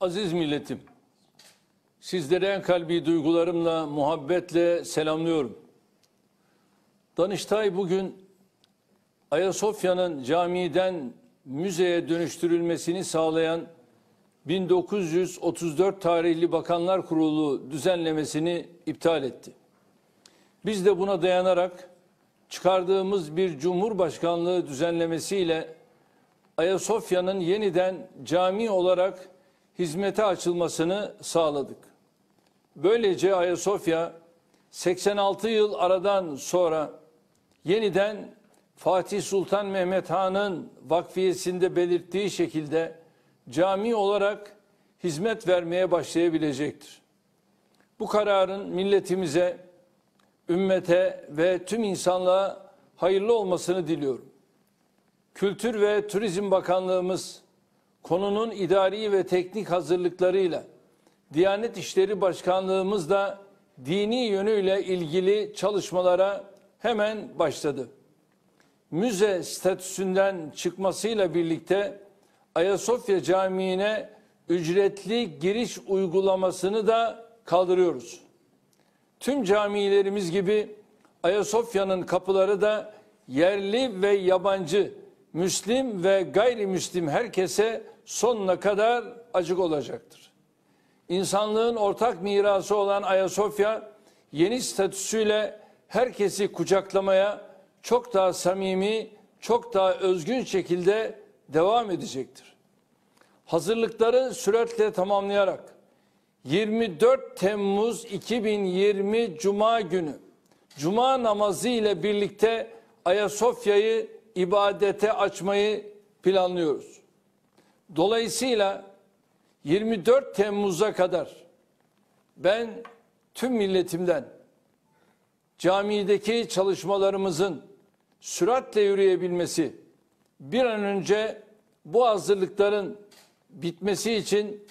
Aziz milletim, sizleri en kalbi duygularımla, muhabbetle selamlıyorum. Danıştay bugün Ayasofya'nın camiden müzeye dönüştürülmesini sağlayan 1934 tarihli Bakanlar Kurulu düzenlemesini iptal etti. Biz de buna dayanarak çıkardığımız bir Cumhurbaşkanlığı düzenlemesiyle Ayasofya'nın yeniden cami olarak hizmete açılmasını sağladık. Böylece Ayasofya 86 yıl aradan sonra yeniden Fatih Sultan Mehmet Han'ın vakfiyesinde belirttiği şekilde cami olarak hizmet vermeye başlayabilecektir. Bu kararın milletimize, ümmete ve tüm insanlığa hayırlı olmasını diliyorum. Kültür ve Turizm Bakanlığımız konunun idari ve teknik hazırlıklarıyla Diyanet İşleri Başkanlığımız da dini yönüyle ilgili çalışmalara hemen başladı. Müze statüsünden çıkmasıyla birlikte Ayasofya Camii'ne ücretli giriş uygulamasını da kaldırıyoruz. Tüm camilerimiz gibi Ayasofya'nın kapıları da yerli ve yabancı, Müslim ve gayrimüslim herkese sonuna kadar açık olacaktır. İnsanlığın ortak mirası olan Ayasofya yeni statüsüyle herkesi kucaklamaya çok daha samimi, çok daha özgün şekilde devam edecektir. Hazırlıkları süratle tamamlayarak 24 Temmuz 2020 Cuma günü Cuma namazı ile birlikte Ayasofya'yı ibadete açmayı planlıyoruz. Dolayısıyla 24 Temmuz'a kadar ben tüm milletimden camideki çalışmalarımızın süratle yürüyebilmesi, bir an önce bu hazırlıkların bitmesi için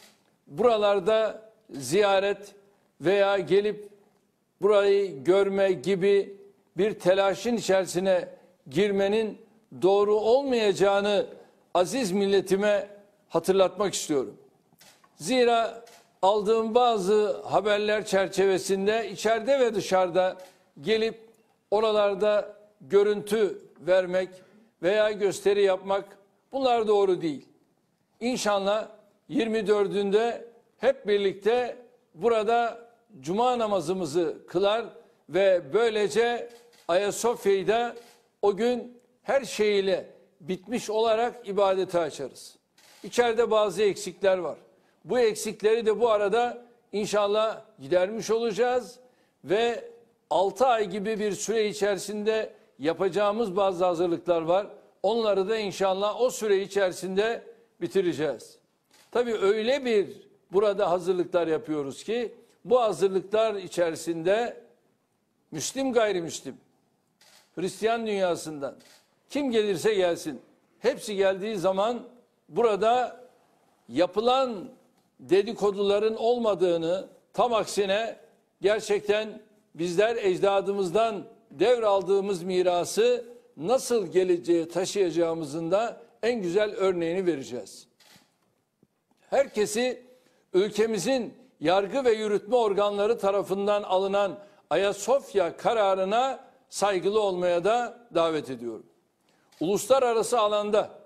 buralarda ziyaret veya gelip burayı görme gibi bir telaşın içerisine girmenin doğru olmayacağını aziz milletime hatırlatmak istiyorum. Zira aldığım bazı haberler çerçevesinde içeride ve dışarıda gelip oralarda görüntü vermek veya gösteri yapmak bunlar doğru değil. İnşallah 24'ünde hep birlikte burada cuma namazımızı kılar ve böylece Ayasofya'yı da o gün her şeyiyle bitmiş olarak ibadete açarız. İçeride bazı eksikler var. Bu eksikleri de bu arada inşallah gidermiş olacağız ve 6 ay gibi bir süre içerisinde yapacağımız bazı hazırlıklar var. Onları da inşallah o süre içerisinde bitireceğiz. Tabii öyle bir burada hazırlıklar yapıyoruz ki bu hazırlıklar içerisinde Müslim gayrimüslim, Hristiyan dünyasından kim gelirse gelsin. Hepsi geldiği zaman burada yapılan dedikoduların olmadığını tam aksine gerçekten bizler ecdadımızdan devraldığımız mirası nasıl geleceğe taşıyacağımızın da en güzel örneğini vereceğiz. Herkesi ülkemizin yargı ve yürütme organları tarafından alınan Ayasofya kararına saygılı olmaya da davet ediyorum. Uluslararası alanda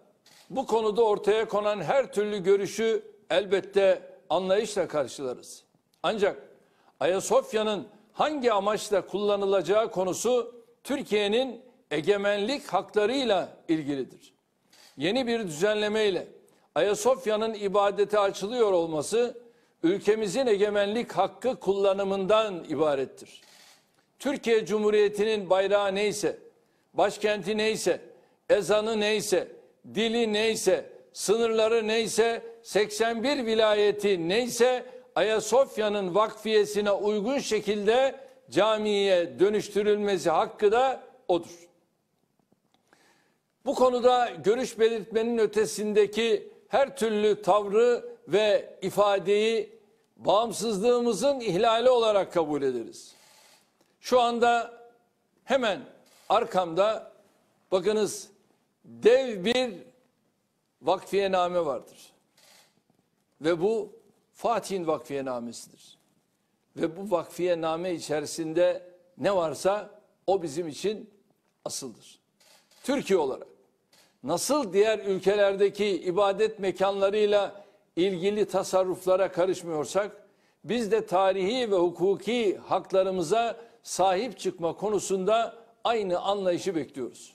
bu konuda ortaya konan her türlü görüşü elbette anlayışla karşılarız. Ancak Ayasofya'nın hangi amaçla kullanılacağı konusu Türkiye'nin egemenlik haklarıyla ilgilidir. Yeni bir düzenlemeyle Ayasofya'nın ibadete açılıyor olması ülkemizin egemenlik hakkı kullanımından ibarettir. Türkiye Cumhuriyeti'nin bayrağı neyse, başkenti neyse, ezanı neyse, dili neyse, sınırları neyse, 81 vilayeti neyse Ayasofya'nın vakfiyesine uygun şekilde camiye dönüştürülmesi hakkı da odur. Bu konuda görüş belirtmenin ötesindeki her türlü tavrı ve ifadeyi bağımsızlığımızın ihlali olarak kabul ederiz. Şu anda hemen arkamda bakınız dev bir vakfiyename vardır. Ve bu Fatih'in vakfiyenamesidir. Ve bu vakfiyename içerisinde ne varsa o bizim için asıldır. Türkiye olarak nasıl diğer ülkelerdeki ibadet mekanlarıyla ilgili tasarruflara karışmıyorsak, biz de tarihi ve hukuki haklarımıza sahip çıkma konusunda aynı anlayışı bekliyoruz.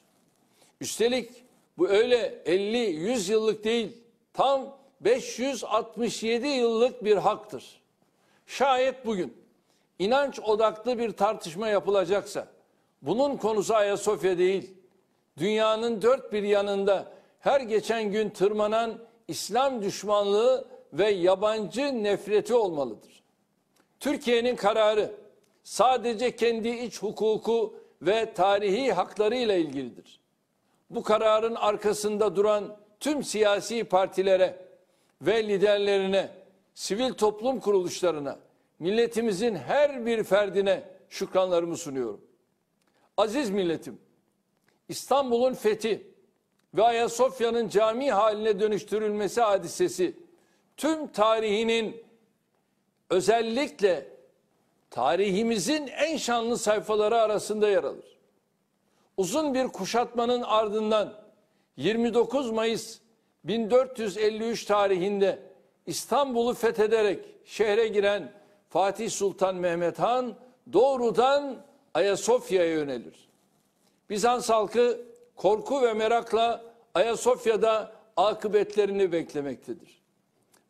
Üstelik bu öyle 50-100 yıllık değil, tam 567 yıllık bir haktır. Şayet bugün inanç odaklı bir tartışma yapılacaksa, bunun konusu Ayasofya değil, dünyanın dört bir yanında her geçen gün tırmanan İslam düşmanlığı ve yabancı nefreti olmalıdır. Türkiye'nin kararı sadece kendi iç hukuku ve tarihi haklarıyla ilgilidir. Bu kararın arkasında duran tüm siyasi partilere ve liderlerine, sivil toplum kuruluşlarına, milletimizin her bir ferdine şükranlarımı sunuyorum. Aziz milletim, İstanbul'un fethi ve Ayasofya'nın cami haline dönüştürülmesi hadisesi tüm tarihinin özellikle tarihimizin en şanlı sayfaları arasında yer alır. Uzun bir kuşatmanın ardından 29 Mayıs 1453 tarihinde İstanbul'u fethederek şehre giren Fatih Sultan Mehmet Han doğrudan Ayasofya'ya yönelir. Bizans halkı korku ve merakla Ayasofya'da akıbetlerini beklemektedir.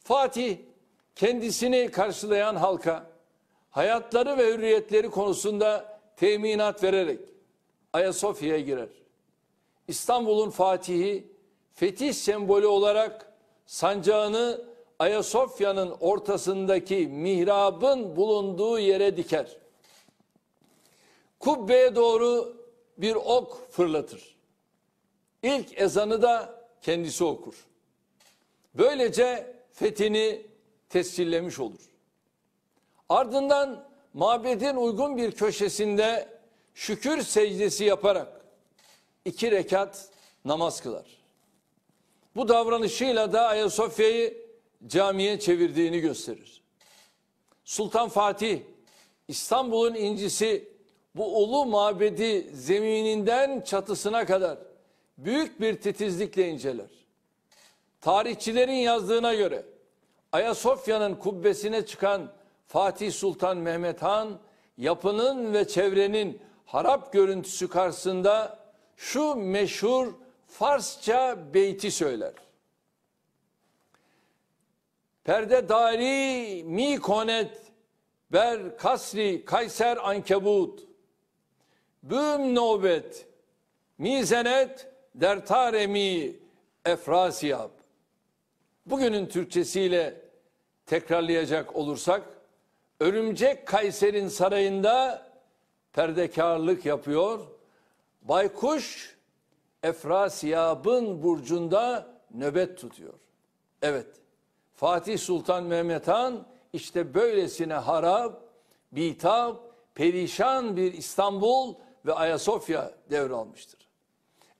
Fatih kendisini karşılayan halka hayatları ve hürriyetleri konusunda teminat vererek Ayasofya'ya girer. İstanbul'un fatihi fetih sembolü olarak sancağını Ayasofya'nın ortasındaki mihrabın bulunduğu yere diker. Kubbeye doğru bir ok fırlatır. İlk ezanı da kendisi okur. Böylece fethini tescillemiş olur. Ardından mabedin uygun bir köşesinde şükür secdesi yaparak iki rekat namaz kılar. Bu davranışıyla da Ayasofya'yı camiye çevirdiğini gösterir. Sultan Fatih İstanbul'un incisi bu ulu mabedi zemininden çatısına kadar büyük bir titizlikle inceler. Tarihçilerin yazdığına göre Ayasofya'nın kubbesine çıkan Fatih Sultan Mehmet Han yapının ve çevrenin harap görüntüsü karşısında şu meşhur Farsça beyti söyler. Perde dari mi konet ber kasri kayser ankebut büm nobet mizenet dertaremi efrasiyab. Bugünün Türkçesiyle tekrarlayacak olursak, örümcek Kayser'in sarayında perdekarlık yapıyor, baykuş Efrasiyab'ın burcunda nöbet tutuyor. Evet, Fatih Sultan Mehmet Han işte böylesine harap, bitap, perişan bir İstanbul ve Ayasofya devralmıştır.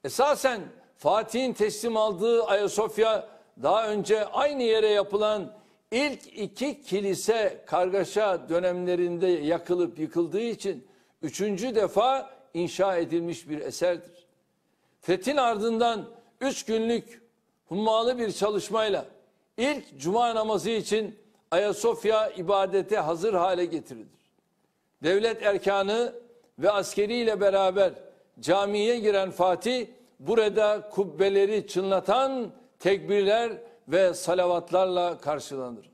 Esasen Fatih'in teslim aldığı Ayasofya daha önce aynı yere yapılan ilk iki kilise kargaşa dönemlerinde yakılıp yıkıldığı için üçüncü defa inşa edilmiş bir eserdir. Fethin ardından üç günlük hummalı bir çalışmayla ilk cuma namazı için Ayasofya ibadete hazır hale getirilir. Devlet erkanı ve askeriyle beraber camiye giren Fatih burada kubbeleri çınlatan tekbirler ve salavatlarla karşılanır.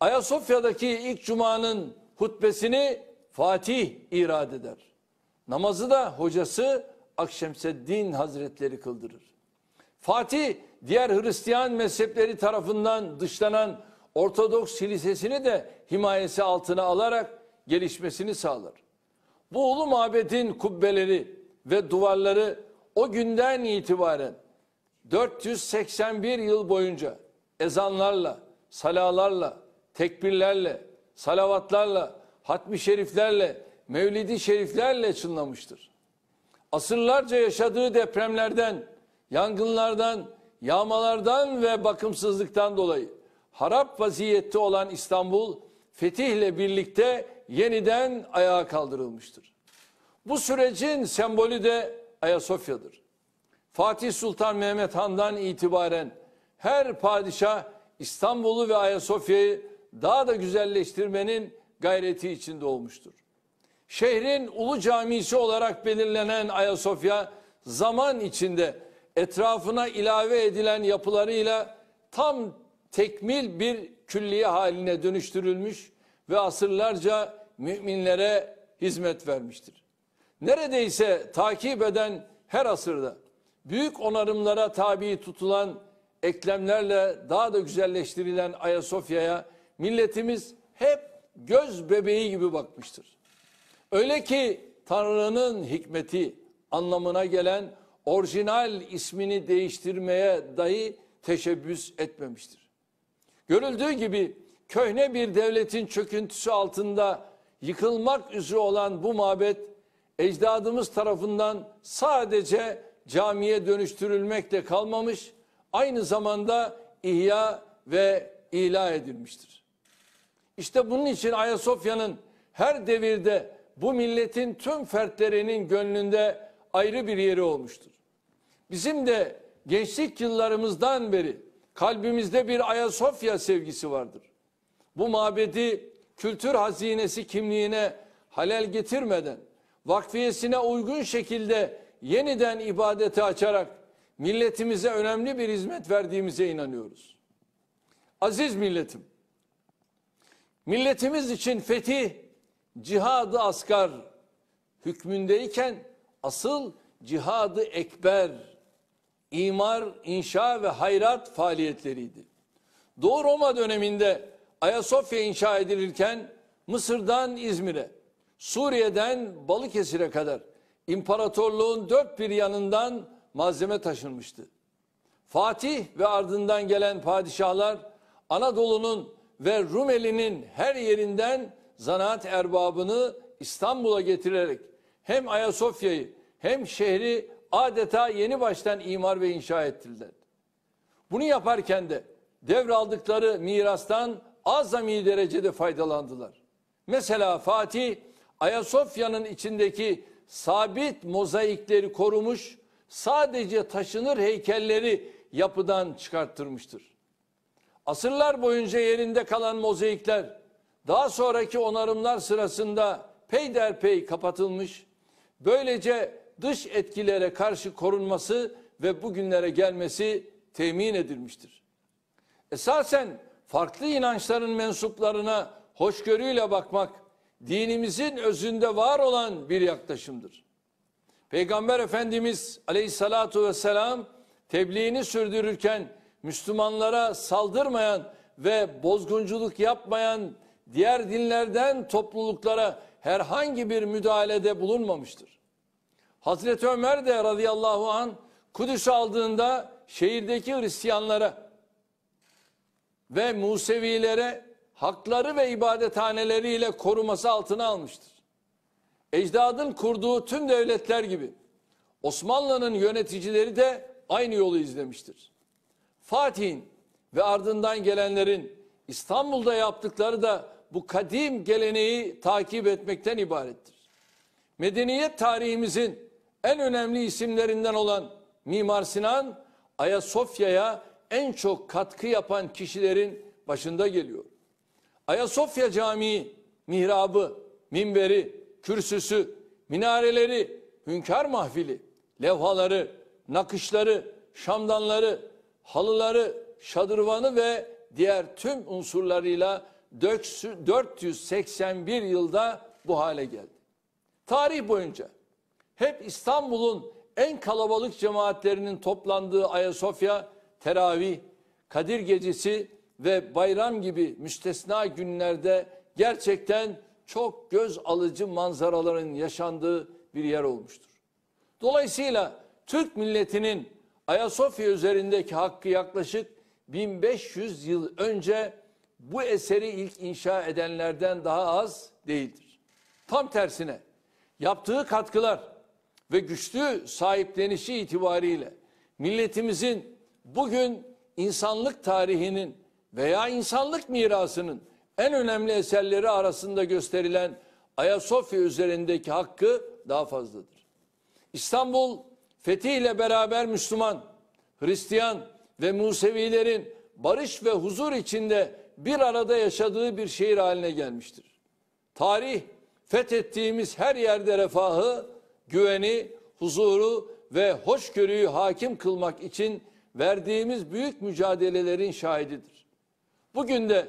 Ayasofya'daki ilk cumanın hutbesini Fatih irad eder. Namazı da hocası Akşemseddin Hazretleri kıldırır. Fatih diğer Hristiyan mezhepleri tarafından dışlanan Ortodoks kilisesini de himayesi altına alarak gelişmesini sağlar. Bu ulu mabedin kubbeleri ve duvarları o günden itibaren 481 yıl boyunca ezanlarla, salalarla, tekbirlerle, salavatlarla, hatmi şeriflerle, mevlidi şeriflerle çınlamıştır. Asırlarca yaşadığı depremlerden, yangınlardan, yağmalardan ve bakımsızlıktan dolayı harap vaziyette olan İstanbul fetihle birlikte yeniden ayağa kaldırılmıştır. Bu sürecin sembolü de Ayasofya'dır. Fatih Sultan Mehmet Han'dan itibaren her padişah İstanbul'u ve Ayasofya'yı daha da güzelleştirmenin gayreti içinde olmuştur. Şehrin ulu camisi olarak belirlenen Ayasofya zaman içinde etrafına ilave edilen yapılarıyla tam tekmil bir külliye haline dönüştürülmüş ve asırlarca müminlere hizmet vermiştir. Neredeyse takip eden her asırda büyük onarımlara tabi tutulan eklemlerle daha da güzelleştirilen Ayasofya'ya milletimiz hep göz bebeği gibi bakmıştır. Öyle ki Tanrı'nın hikmeti anlamına gelen orijinal ismini değiştirmeye dahi teşebbüs etmemiştir. Görüldüğü gibi köhne bir devletin çöküntüsü altında yıkılmak üzere olan bu mabet ecdadımız tarafından sadece camiye dönüştürülmekle kalmamış, aynı zamanda ihya ve ilah edilmiştir. İşte bunun için Ayasofya'nın her devirde bu milletin tüm fertlerinin gönlünde ayrı bir yeri olmuştur. Bizim de gençlik yıllarımızdan beri kalbimizde bir Ayasofya sevgisi vardır. Bu mabedi kültür hazinesi kimliğine halel getirmeden vakfiyesine uygun şekilde yeniden ibadete açarak milletimize önemli bir hizmet verdiğimize inanıyoruz. Aziz milletim, milletimiz için fetih, cihadı asgar hükmündeyken asıl cihadı ekber, imar, inşa ve hayrat faaliyetleriydi. Doğu Roma döneminde Ayasofya inşa edilirken Mısır'dan İzmir'e, Suriye'den Balıkesir'e kadar imparatorluğun dört bir yanından malzeme taşınmıştı. Fatih ve ardından gelen padişahlar Anadolu'nun ve Rumeli'nin her yerinden zanaat erbabını İstanbul'a getirerek hem Ayasofya'yı hem şehri adeta yeni baştan imar ve inşa ettirdiler. Bunu yaparken de devraldıkları mirastan azami derecede faydalandılar. Mesela Fatih Ayasofya'nın içindeki sabit mozaikleri korumuş, sadece taşınır heykelleri yapıdan çıkarttırmıştır. Asırlar boyunca yerinde kalan mozaikler daha sonraki onarımlar sırasında peyderpey kapatılmış, böylece dış etkilere karşı korunması ve bugünlere gelmesi temin edilmiştir. Esasen farklı inançların mensuplarına hoşgörüyle bakmak dinimizin özünde var olan bir yaklaşımdır. Peygamber Efendimiz aleyhissalatu vesselam tebliğini sürdürürken Müslümanlara saldırmayan ve bozgunculuk yapmayan diğer dinlerden topluluklara herhangi bir müdahalede bulunmamıştır. Hazreti Ömer de radıyallahu an Kudüs'ü aldığında şehirdeki Hristiyanlara ve Musevilere hakları ve ibadethaneleriyle koruması altına almıştır. Ecdadın kurduğu tüm devletler gibi Osmanlı'nın yöneticileri de aynı yolu izlemiştir. Fatih'in ve ardından gelenlerin İstanbul'da yaptıkları da bu kadim geleneği takip etmekten ibarettir. Medeniyet tarihimizin en önemli isimlerinden olan Mimar Sinan, Ayasofya'ya en çok katkı yapan kişilerin başında geliyor. Ayasofya Camii, mihrabı, minberi, kürsüsü, minareleri, hünkâr mahfili, levhaları, nakışları, şamdanları, halıları, şadırvanı ve diğer tüm unsurlarıyla 481 yılda bu hale geldi. Tarih boyunca hep İstanbul'un en kalabalık cemaatlerinin toplandığı Ayasofya, teravih, Kadir Gecesi ve bayram gibi müstesna günlerde gerçekten çok göz alıcı manzaraların yaşandığı bir yer olmuştur. Dolayısıyla Türk milletinin Ayasofya üzerindeki hakkı yaklaşık 1500 yıl önce bu eseri ilk inşa edenlerden daha az değildir. Tam tersine yaptığı katkılar ve güçlü sahiplenişi itibariyle milletimizin bugün insanlık tarihinin veya insanlık mirasının en önemli eserleri arasında gösterilen Ayasofya üzerindeki hakkı daha fazladır. İstanbul fethiyle beraber Müslüman, Hristiyan ve Musevilerin barış ve huzur içinde bir arada yaşadığı bir şehir haline gelmiştir. Tarih fethettiğimiz her yerde refahı, güveni, huzuru ve hoşgörüyü hakim kılmak için verdiğimiz büyük mücadelelerin şahididir. Bugün de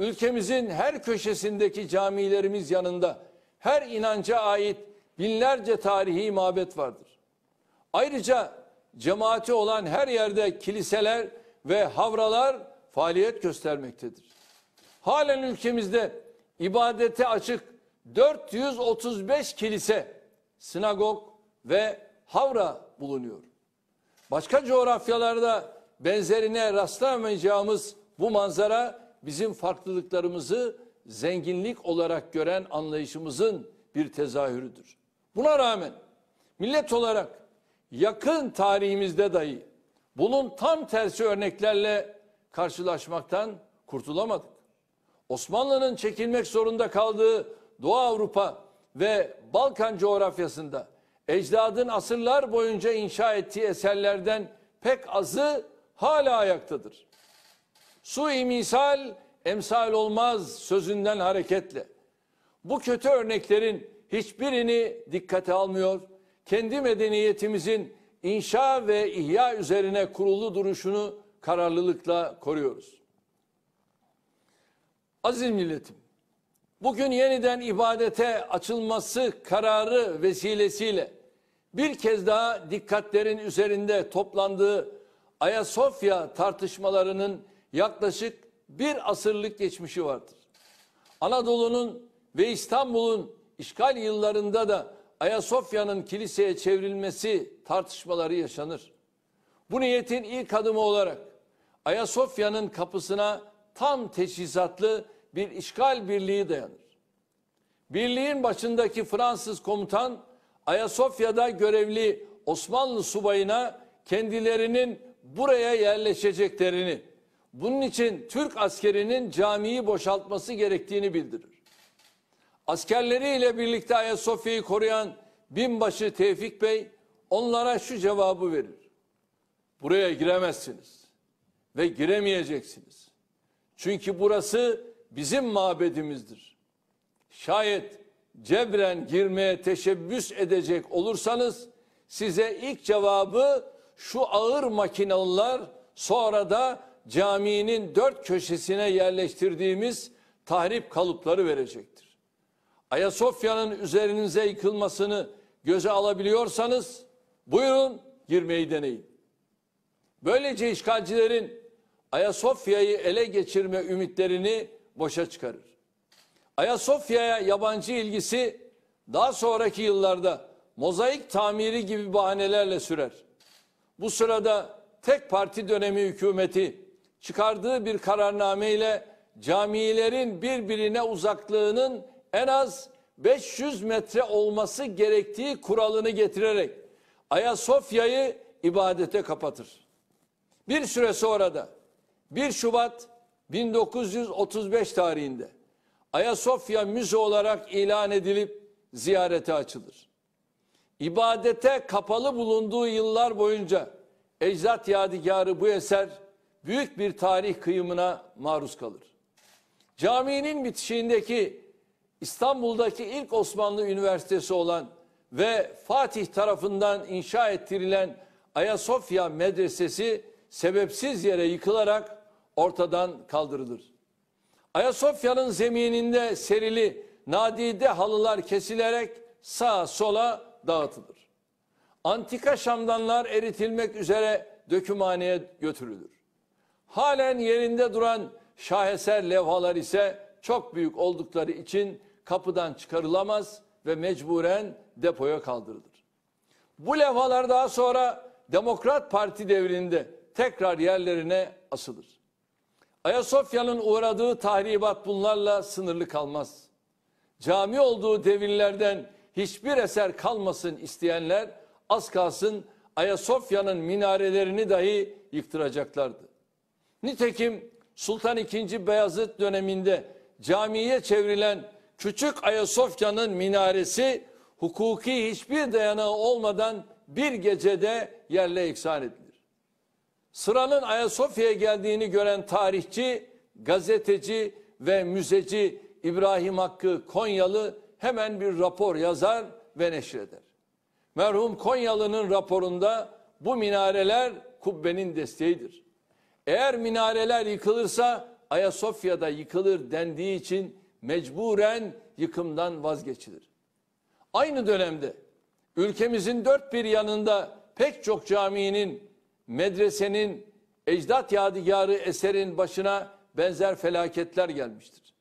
ülkemizin her köşesindeki camilerimiz yanında her inanca ait binlerce tarihi mabet vardır. Ayrıca cemaati olan her yerde kiliseler ve havralar faaliyet göstermektedir. Halen ülkemizde ibadete açık 435 kilise, sinagog ve havra bulunuyor. Başka coğrafyalarda benzerine rastlamayacağımız bu manzara bizim farklılıklarımızı zenginlik olarak gören anlayışımızın bir tezahürüdür. Buna rağmen millet olarak yakın tarihimizde dahi bunun tam tersi örneklerle karşılaşmaktan kurtulamadık. Osmanlı'nın çekilmek zorunda kaldığı Doğu Avrupa ve Balkan coğrafyasında ecdadın asırlar boyunca inşa ettiği eserlerden pek azı hala ayaktadır. Su-i misal emsal olmaz sözünden hareketle. Bu kötü örneklerin hiçbirini dikkate almıyor, kendi medeniyetimizin inşa ve ihya üzerine kurulu duruşunu kararlılıkla koruyoruz. Aziz milletim, bugün yeniden ibadete açılması kararı vesilesiyle bir kez daha dikkatlerin üzerinde toplandığı Ayasofya tartışmalarının yaklaşık bir asırlık geçmişi vardır. Anadolu'nun ve İstanbul'un işgal yıllarında da Ayasofya'nın kiliseye çevrilmesi tartışmaları yaşanır. Bu niyetin ilk adımı olarak Ayasofya'nın kapısına tam teçhizatlı bir işgal birliği dayanır. Birliğin başındaki Fransız komutan Ayasofya'da görevli Osmanlı subayına kendilerinin buraya yerleşeceklerini, bunun için Türk askerinin camiyi boşaltması gerektiğini bildirir. Askerleriyle birlikte Ayasofya'yı koruyan binbaşı Tevfik Bey onlara şu cevabı verir. Buraya giremezsiniz ve giremeyeceksiniz. Çünkü burası bizim mabedimizdir. Şayet cebren girmeye teşebbüs edecek olursanız size ilk cevabı şu ağır makinalılar sonra da caminin dört köşesine yerleştirdiğimiz tahrip kalıpları verecektir. Ayasofya'nın üzerinize yıkılmasını göze alabiliyorsanız buyurun girmeyi deneyin. Böylece işgalcilerin Ayasofya'yı ele geçirme ümitlerini boşa çıkarır. Ayasofya'ya yabancı ilgisi daha sonraki yıllarda mozaik tamiri gibi bahanelerle sürer. Bu sırada tek parti dönemi hükümeti çıkardığı bir kararname ile camilerin birbirine uzaklığının en az 500 metre olması gerektiği kuralını getirerek Ayasofya'yı ibadete kapatır. Bir süre sonra da 1 Şubat 1935 tarihinde Ayasofya müze olarak ilan edilip ziyarete açılır. İbadete kapalı bulunduğu yıllar boyunca ecdat yadigarı bu eser büyük bir tarih kıyımına maruz kalır. Caminin bitişiğindeki İstanbul'daki ilk Osmanlı Üniversitesi olan ve Fatih tarafından inşa ettirilen Ayasofya Medresesi sebepsiz yere yıkılarak ortadan kaldırılır. Ayasofya'nın zemininde serili nadide halılar kesilerek sağa sola dağıtılır. Antika şamdanlar eritilmek üzere dökümhaneye götürülür. Halen yerinde duran şaheser levhalar ise çok büyük oldukları için kapıdan çıkarılamaz ve mecburen depoya kaldırılır. Bu levhalar daha sonra Demokrat Parti devrinde tekrar yerlerine asılır. Ayasofya'nın uğradığı tahribat bunlarla sınırlı kalmaz. Cami olduğu devirlerden hiçbir eser kalmasın isteyenler az kalsın Ayasofya'nın minarelerini dahi yıktıracaklardı. Nitekim Sultan II. Beyazıt döneminde camiye çevrilen Küçük Ayasofya'nın minaresi hukuki hiçbir dayanağı olmadan bir gecede yerle eksan edilir. Sıranın Ayasofya'ya geldiğini gören tarihçi, gazeteci ve müzeci İbrahim Hakkı Konyalı hemen bir rapor yazar ve neşreder. Merhum Konyalı'nın raporunda bu minareler kubbenin desteğidir. Eğer minareler yıkılırsa Ayasofya'da yıkılır dendiği için mecburen yıkımdan vazgeçilir. Aynı dönemde ülkemizin dört bir yanında pek çok caminin, medresenin, ecdat yadigarı eserin başına benzer felaketler gelmiştir.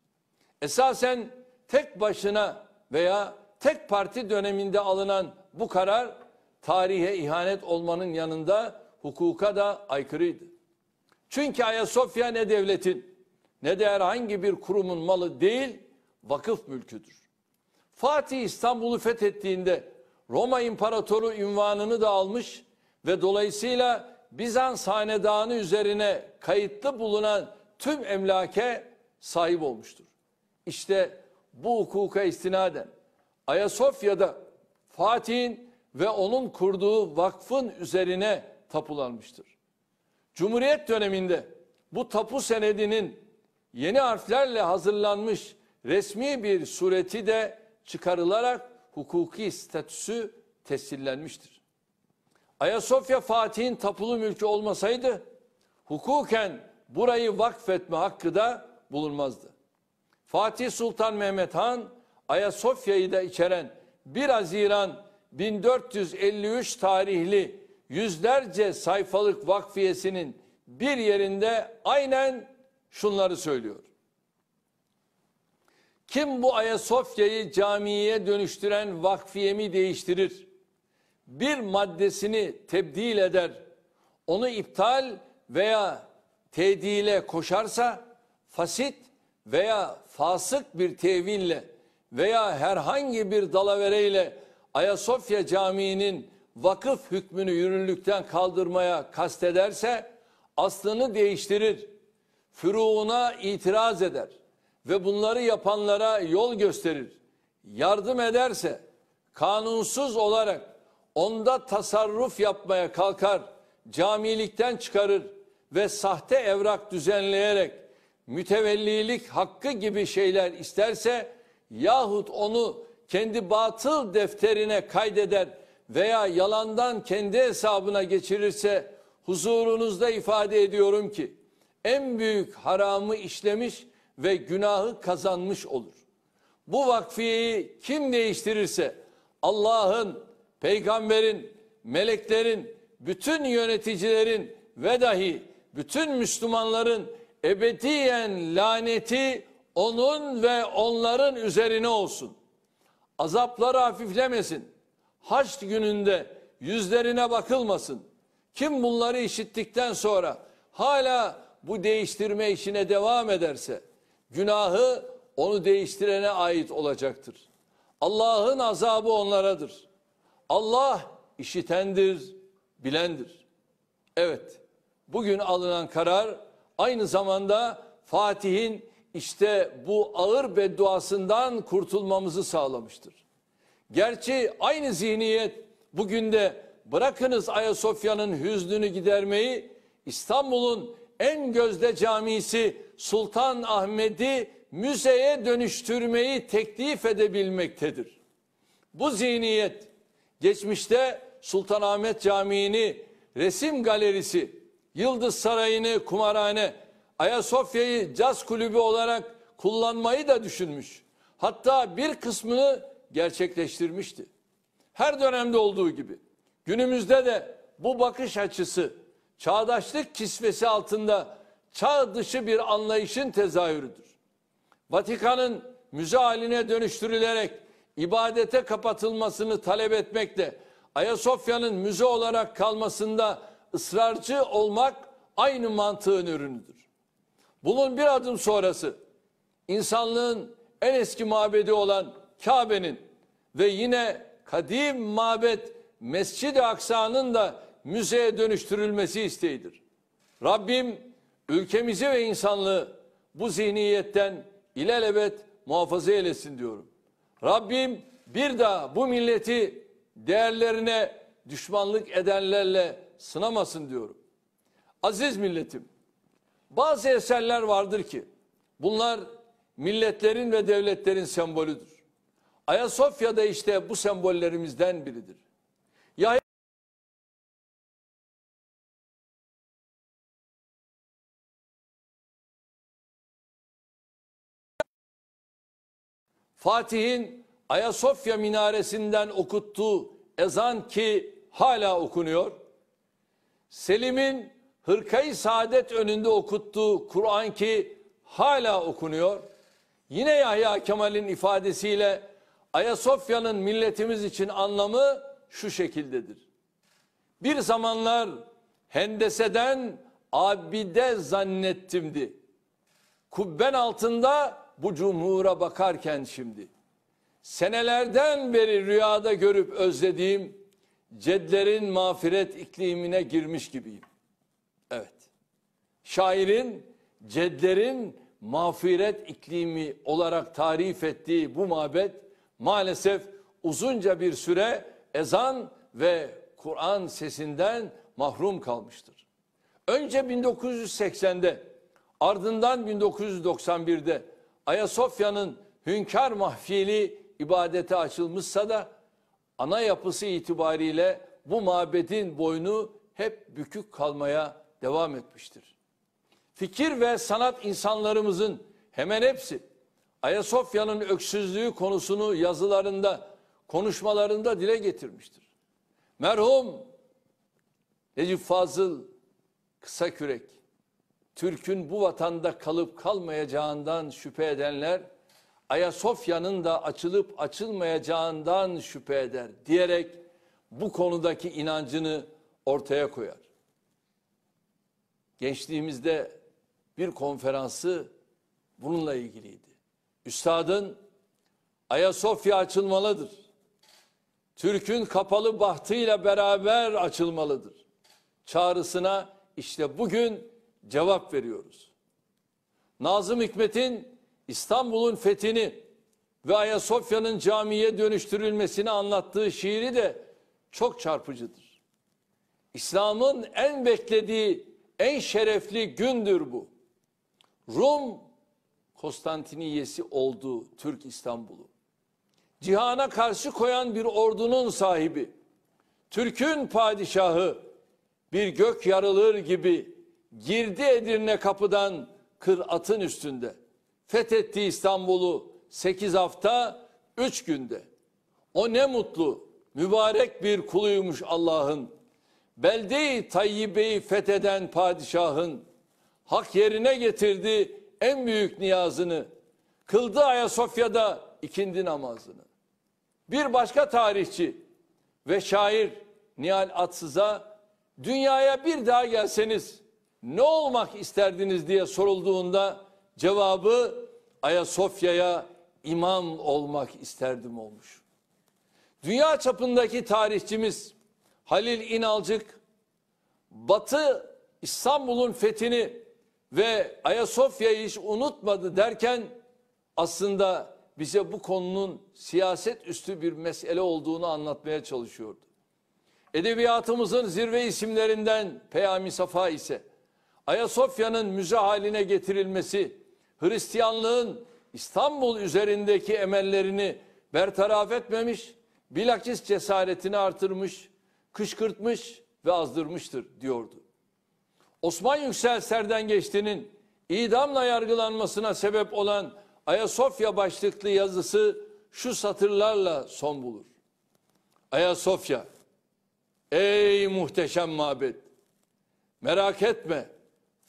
Esasen tek başına veya tek parti döneminde alınan bu karar tarihe ihanet olmanın yanında hukuka da aykırıydı. Çünkü Ayasofya ne devletin ne de herhangi bir kurumun malı değil, vakıf mülküdür. Fatih İstanbul'u fethettiğinde Roma İmparatoru ünvanını da almış ve dolayısıyla Bizans hanedanı üzerine kayıtlı bulunan tüm emlake sahip olmuştur. İşte bu hukuka istinaden Ayasofya'da Fatih'in ve onun kurduğu vakfın üzerine tapulanmıştır. Cumhuriyet döneminde bu tapu senedinin yeni harflerle hazırlanmış resmi bir sureti de çıkarılarak hukuki statüsü tescillenmiştir. Ayasofya Fatih'in tapulu mülkü olmasaydı hukuken burayı vakfetme hakkı da bulunmazdı. Fatih Sultan Mehmet Han Ayasofya'yı da içeren 1 Haziran 1453 tarihli yüzlerce sayfalık vakfiyesinin bir yerinde aynen şunları söylüyor. Kim bu Ayasofya'yı camiye dönüştüren vakfiyemi değiştirir, bir maddesini tebdil eder, onu iptal veya tedile koşarsa, fasit veya fasık bir teville veya herhangi bir dalavereyle Ayasofya Camii'nin vakıf hükmünü yürürlükten kaldırmaya kastederse aslını değiştirir, füruğuna itiraz eder ve bunları yapanlara yol gösterir, yardım ederse kanunsuz olarak onda tasarruf yapmaya kalkar, camilikten çıkarır ve sahte evrak düzenleyerek mütevellilik hakkı gibi şeyler isterse yahut onu kendi batıl defterine kaydeder veya yalandan kendi hesabına geçirirse huzurunuzda ifade ediyorum ki en büyük haramı işlemiş ve günahı kazanmış olur. Bu vakfiyeyi kim değiştirirse Allah'ın, peygamberin, meleklerin, bütün yöneticilerin ve dahi bütün Müslümanların ebediyen laneti onun ve onların üzerine olsun. Azapları hafiflemesin. Haç gününde yüzlerine bakılmasın. Kim bunları işittikten sonra hala bu değiştirme işine devam ederse günahı onu değiştirene ait olacaktır. Allah'ın azabı onlaradır. Allah işitendir, bilendir. Evet, bugün alınan karar aynı zamanda Fatih'in işte bu ağır bedduasından kurtulmamızı sağlamıştır. Gerçi aynı zihniyet bugün de bırakınız Ayasofya'nın hüznünü gidermeyi İstanbul'un en gözde camisi Sultan Ahmet'i müzeye dönüştürmeyi teklif edebilmektedir. Bu zihniyet geçmişte Sultanahmet Camii'ni resim galerisi, Yıldız Sarayı'nı kumarhane, Ayasofya'yı caz kulübü olarak kullanmayı da düşünmüş. Hatta bir kısmını gerçekleştirmişti. Her dönemde olduğu gibi günümüzde de bu bakış açısı çağdaşlık kisvesi altında çağ dışı bir anlayışın tezahürüdür. Vatikan'ın müze haline dönüştürülerek ibadete kapatılmasını talep etmekle Ayasofya'nın müze olarak kalmasında ısrarcı olmak aynı mantığın ürünüdür. Bunun bir adım sonrası insanlığın en eski mabedi olan Kabe'nin ve yine kadim mabet Mescid-i Aksa'nın da müzeye dönüştürülmesi isteğidir. Rabbim ülkemizi ve insanlığı bu zihniyetten ilelebet muhafaza eylesin diyorum. Rabbim bir daha bu milleti değerlerine düşmanlık edenlerle sınamasın diyorum. Aziz milletim, bazı eserler vardır ki bunlar milletlerin ve devletlerin sembolüdür. Ayasofya da işte bu sembollerimizden biridir. Fatih'in Ayasofya minaresinden okuttuğu ezan ki hala okunuyor. Selim'in Hırkayı Saadet önünde okuttuğu Kur'an ki hala okunuyor. Yine Yahya Kemal'in ifadesiyle Ayasofya'nın milletimiz için anlamı şu şekildedir. Bir zamanlar hendeseden abide zannettimdi. Kubben altında bu cumhura bakarken şimdi. Senelerden beri rüyada görüp özlediğim cedlerin mağfiret iklimine girmiş gibiyim. Evet. Şairin cedlerin mağfiret iklimi olarak tarif ettiği bu mabet maalesef uzunca bir süre ezan ve Kur'an sesinden mahrum kalmıştır. Önce 1980'de ardından 1991'de Ayasofya'nın hünkâr mahfili ibadete açılmışsa da ana yapısı itibariyle bu mabedin boynu hep bükük kalmaya devam etmiştir. Fikir ve sanat insanlarımızın hemen hepsi Ayasofya'nın öksüzlüğü konusunu yazılarında, konuşmalarında dile getirmiştir. Merhum Necip Fazıl Kısakürek, Türk'ün bu vatanda kalıp kalmayacağından şüphe edenler, Ayasofya'nın da açılıp açılmayacağından şüphe eder diyerek bu konudaki inancını ortaya koyar. Gençliğimizde bir konferansı bununla ilgiliydi. Üstadın Ayasofya açılmalıdır. Türk'ün kapalı bahtıyla beraber açılmalıdır. Çağrısına işte bugün cevap veriyoruz. Nazım Hikmet'in İstanbul'un fethini ve Ayasofya'nın camiye dönüştürülmesini anlattığı şiiri de çok çarpıcıdır. İslam'ın en beklediği en şerefli gündür bu. Rum Konstantiniyesi olduğu Türk İstanbul'u. Cihana karşı koyan bir ordunun sahibi, Türk'ün padişahı bir gök yarılır gibi girdi Edirne kapıdan kır atın üstünde. Fethetti İstanbul'u sekiz hafta üç günde. O ne mutlu, mübarek bir kuluymuş Allah'ın. Belde-i Tayyibe'yi fetheden padişahın hak yerine getirdi en büyük niyazını. Kıldı Ayasofya'da ikindi namazını. Bir başka tarihçi ve şair Nihal Atsız'a dünyaya bir daha gelseniz ne olmak isterdiniz diye sorulduğunda cevabı Ayasofya'ya imam olmak isterdim olmuş. Dünya çapındaki tarihçimiz Halil İnalcık Batı İstanbul'un fethini ve Ayasofya'yı hiç unutmadı derken aslında bize bu konunun siyaset üstü bir mesele olduğunu anlatmaya çalışıyordu. Edebiyatımızın zirve isimlerinden Peyami Safa ise Ayasofya'nın müze haline getirilmesi Hristiyanlığın İstanbul üzerindeki emellerini bertaraf etmemiş, bilakis cesaretini artırmış, kışkırtmış ve azdırmıştır diyordu. Osman Yüksel Serden Geçti'nin idamla yargılanmasına sebep olan Ayasofya başlıklı yazısı şu satırlarla son bulur. Ayasofya, ey muhteşem mabet, merak etme,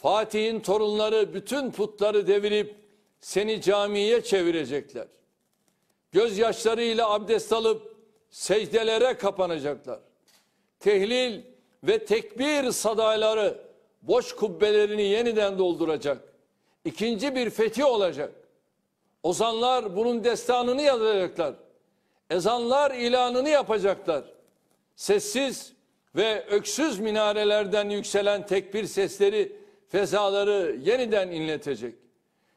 Fatih'in torunları bütün putları devirip seni camiye çevirecekler. Gözyaşlarıyla abdest alıp secdelere kapanacaklar. Tehlil ve tekbir sadaları boş kubbelerini yeniden dolduracak. İkinci bir fethi olacak. Ozanlar bunun destanını yazacaklar. Ezanlar ilanını yapacaklar. Sessiz ve öksüz minarelerden yükselen tekbir sesleri fezaları yeniden inletecek.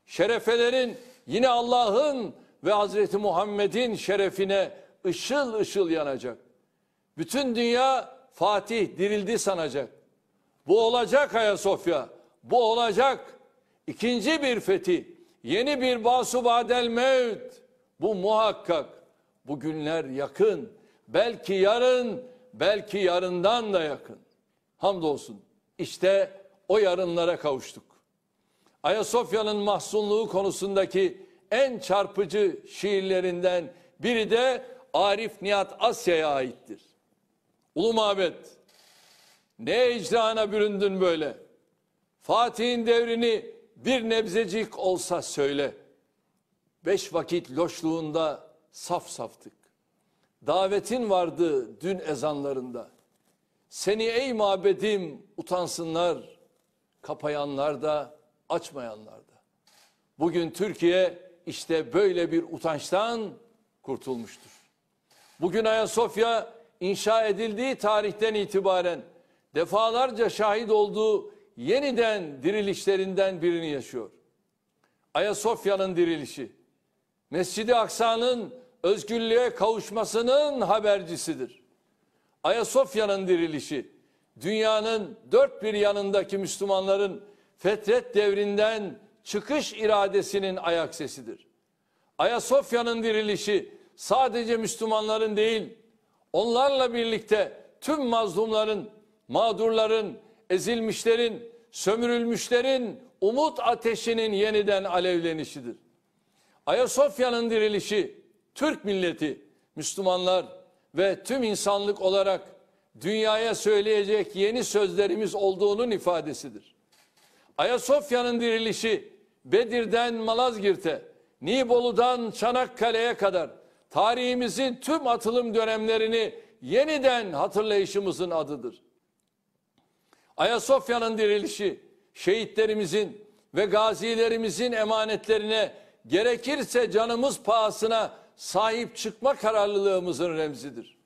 Şerefelerin yine Allah'ın ve Hazreti Muhammed'in şerefine ışıl ışıl yanacak. Bütün dünya Fatih dirildi sanacak. Bu olacak Ayasofya. Bu olacak. İkinci bir fetih. Yeni bir basubadel mevt. Bu muhakkak. Bu günler yakın. Belki yarın, belki yarından da yakın. Hamdolsun. İşte o yarınlara kavuştuk. Ayasofya'nın mahzunluğu konusundaki en çarpıcı şiirlerinden biri de Arif Nihat Asya'ya aittir. Ulu Mabet, ne icrana büründün böyle? Fatih'in devrini bir nebzecik olsa söyle. Beş vakit loşluğunda saf saftık. Davetin vardı dün ezanlarında. Seni ey mabedim utansınlar, kapayanlar da açmayanlar da. Bugün Türkiye işte böyle bir utançtan kurtulmuştur. Bugün Ayasofya inşa edildiği tarihten itibaren defalarca şahit olduğu yeniden dirilişlerinden birini yaşıyor. Ayasofya'nın dirilişi, Mescid-i Aksa'nın özgürlüğe kavuşmasının habercisidir. Ayasofya'nın dirilişi, dünyanın dört bir yanındaki Müslümanların fetret devrinden çıkış iradesinin ayak sesidir. Ayasofya'nın dirilişi sadece Müslümanların değil, onlarla birlikte tüm mazlumların, mağdurların, ezilmişlerin, sömürülmüşlerin umut ateşinin yeniden alevlenişidir. Ayasofya'nın dirilişi Türk milleti, Müslümanlar ve tüm insanlık olarak dünyaya söyleyecek yeni sözlerimiz olduğunun ifadesidir. Ayasofya'nın dirilişi Bedir'den Malazgirt'e, Nibolu'dan Çanakkale'ye kadar tarihimizin tüm atılım dönemlerini yeniden hatırlayışımızın adıdır. Ayasofya'nın dirilişi şehitlerimizin ve gazilerimizin emanetlerine gerekirse canımız pahasına sahip çıkma kararlılığımızın remzidir.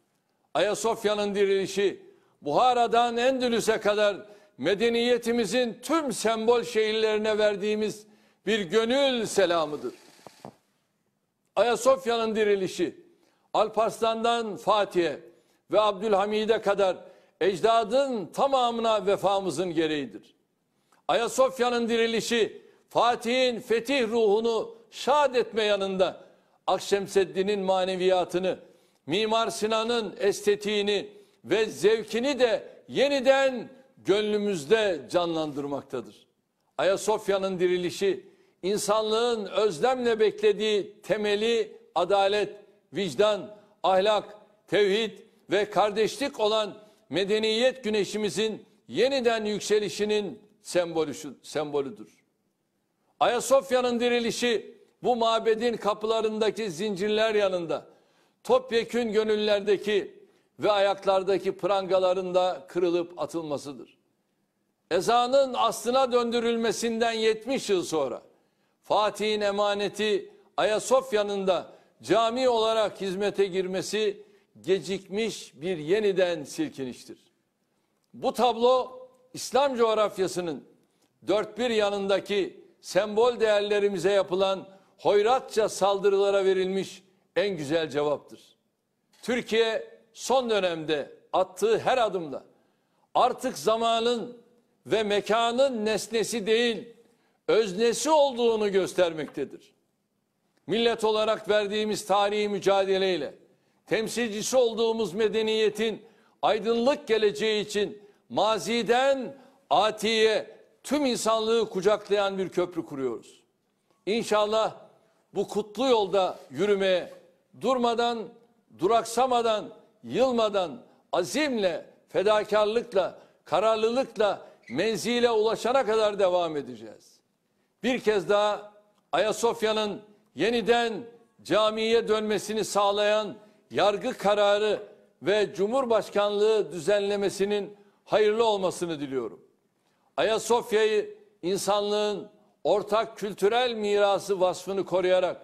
Ayasofya'nın dirilişi Buhara'dan Endülüs'e kadar medeniyetimizin tüm sembol şehirlerine verdiğimiz bir gönül selamıdır. Ayasofya'nın dirilişi Alparslan'dan Fatih'e ve Abdülhamid'e kadar ecdadın tamamına vefamızın gereğidir. Ayasofya'nın dirilişi Fatih'in fetih ruhunu şad etme yanında Akşemseddin'in maneviyatını, Mimar Sinan'ın estetiğini ve zevkini de yeniden gönlümüzde canlandırmaktadır. Ayasofya'nın dirilişi insanlığın özlemle beklediği temeli adalet, vicdan, ahlak, tevhid ve kardeşlik olan medeniyet güneşimizin yeniden yükselişinin sembolü, sembolüdür. Ayasofya'nın dirilişi bu mabedin kapılarındaki zincirler yanında topyekün gönüllerdeki ve ayaklardaki prangalarında kırılıp atılmasıdır. Ezanın aslına döndürülmesinden 70 yıl sonra Fatih'in emaneti Ayasofya'nın da cami olarak hizmete girmesi gecikmiş bir yeniden silkiniştir. Bu tablo İslam coğrafyasının dört bir yanındaki sembol değerlerimize yapılan hoyratça saldırılara verilmiş en güzel cevaptır. Türkiye son dönemde attığı her adımda artık zamanın ve mekanın nesnesi değil, öznesi olduğunu göstermektedir. Millet olarak verdiğimiz tarihi mücadeleyle, temsilcisi olduğumuz medeniyetin aydınlık geleceği için maziden atiye tüm insanlığı kucaklayan bir köprü kuruyoruz. İnşallah bu kutlu yolda yürümeye durmadan, duraksamadan, yılmadan, azimle, fedakarlıkla, kararlılıkla menzile ulaşana kadar devam edeceğiz. Bir kez daha Ayasofya'nın yeniden camiye dönmesini sağlayan yargı kararı ve Cumhurbaşkanlığı düzenlemesinin hayırlı olmasını diliyorum. Ayasofya'yı insanlığın ortak kültürel mirası vasfını koruyarak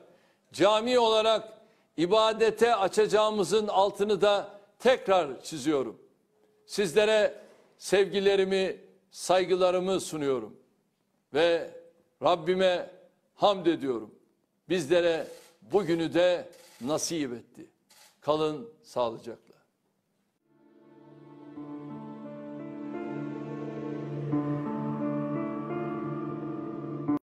cami olarak ibadete açacağımızın altını da tekrar çiziyorum. Sizlere sevgilerimi, saygılarımı sunuyorum. ve Rabbime hamd ediyorum. Bizlere bugünü de nasip etti. Kalın sağlıcakla.